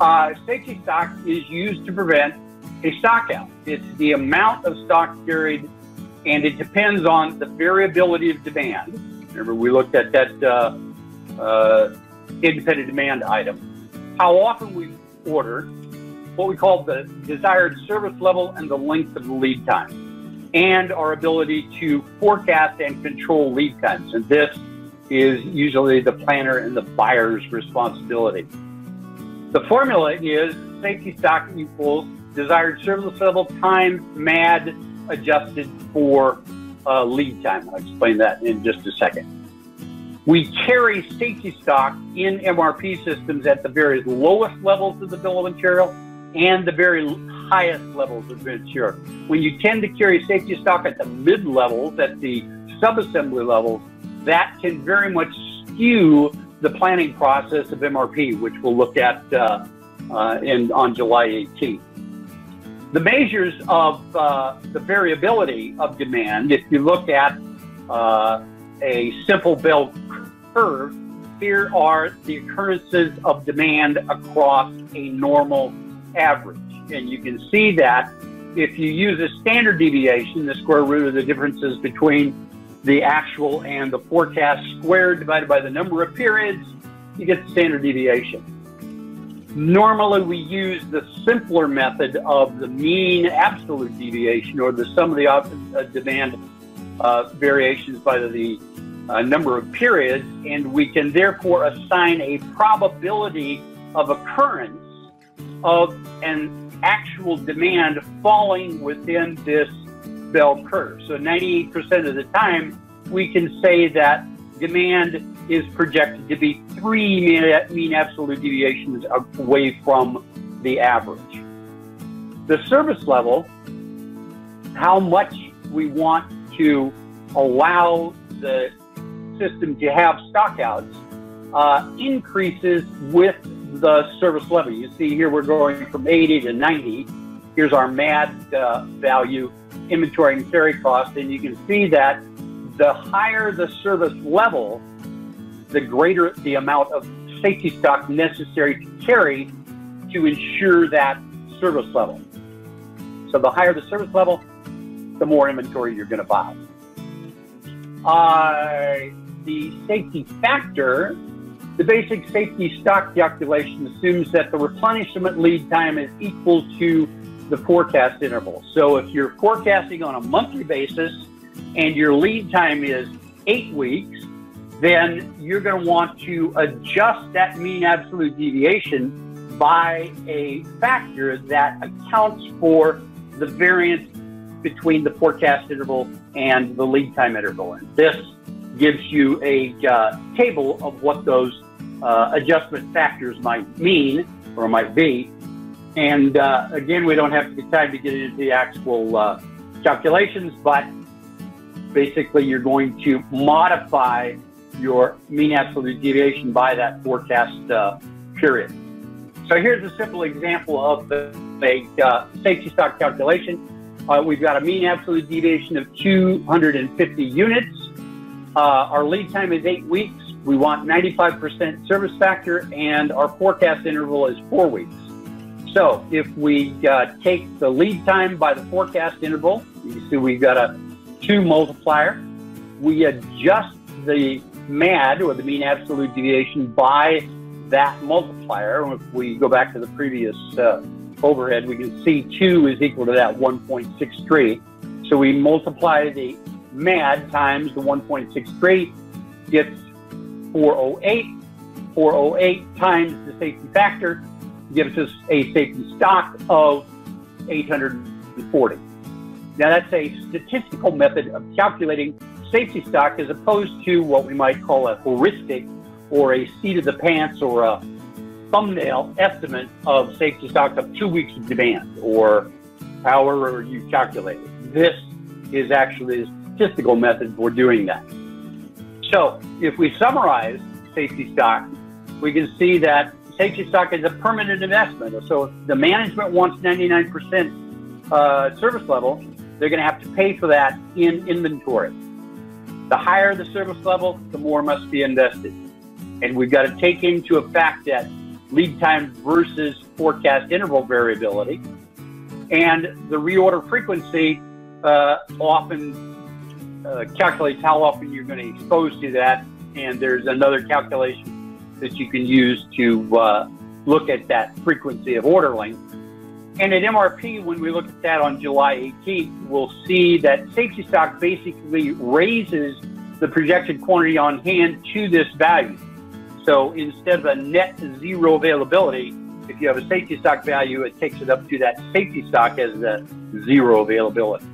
Uh, safety stock is used to prevent a stockout. It's the amount of stock carried, and it depends on the variability of demand. Remember, we looked at that uh, uh, independent demand item. How often we order, what we call the desired service level and the length of the lead time, and our ability to forecast and control lead times. And this is usually the planner and the buyer's responsibility. The formula is safety stock equals desired service level time MAD adjusted for uh, lead time. I'll explain that in just a second. We carry safety stock in MRP systems at the very lowest levels of the bill of material and the very highest levels of material. When you tend to carry safety stock at the mid levels, at the subassembly levels, that can very much skew the planning process of MRP, which we'll look at uh, uh, in, on July 18th. The measures of uh, the variability of demand, if you look at uh, a simple bell curve, here are the occurrences of demand across a normal average. And you can see that if you use a standard deviation, the square root of the differences between the actual and the forecast squared divided by the number of periods, you get the standard deviation. Normally, we use the simpler method of the mean absolute deviation or the sum of the uh, demand uh, variations by the uh, number of periods, and we can therefore assign a probability of occurrence of an actual demand falling within this bell curve. So 98% of the time, we can say that demand is projected to be three mean absolute deviations away from the average. The service level, how much we want to allow the system to have stockouts, uh, increases with the service level. You see here we're going from 80 to 90. Here's our MAD uh, value inventory and carry cost. And you can see that the higher the service level, the greater the amount of safety stock necessary to carry to ensure that service level. So the higher the service level, the more inventory you're going to buy. Uh, the safety factor, the basic safety stock calculation assumes that the replenishment lead time is equal to the forecast interval. So if you're forecasting on a monthly basis and your lead time is eight weeks, then you're going to want to adjust that mean absolute deviation by a factor that accounts for the variance between the forecast interval and the lead time interval. And this gives you a uh, table of what those uh, adjustment factors might mean or might be and uh, again, we don't have the time to get into the actual uh, calculations, but basically you're going to modify your mean absolute deviation by that forecast uh, period. So here's a simple example of a uh, safety stock calculation. Uh, we've got a mean absolute deviation of 250 units. Uh, our lead time is eight weeks. We want 95% service factor, and our forecast interval is four weeks. So if we uh, take the lead time by the forecast interval, you see we've got a two multiplier. We adjust the MAD or the mean absolute deviation by that multiplier. If we go back to the previous uh, overhead, we can see 2 is equal to that 1.63. So we multiply the MAD times the 1.63 gets 408. 408 times the safety factor gives us a safety stock of 840. Now, that's a statistical method of calculating safety stock as opposed to what we might call a heuristic or a seat of the pants or a thumbnail estimate of safety stock of two weeks of demand or however you calculate it. This is actually a statistical method for doing that. So if we summarize safety stock, we can see that safety stock is a permanent investment. So if the management wants 99% uh, service level, they're going to have to pay for that in inventory. The higher the service level, the more must be invested. And we've got to take into effect that lead time versus forecast interval variability. And the reorder frequency uh, often uh, calculates how often you're going to expose to that. And there's another calculation that you can use to uh, look at that frequency of order length. And at MRP, when we look at that on July 18th, we'll see that safety stock basically raises the projected quantity on hand to this value. So instead of a net zero availability, if you have a safety stock value, it takes it up to that safety stock as a zero availability.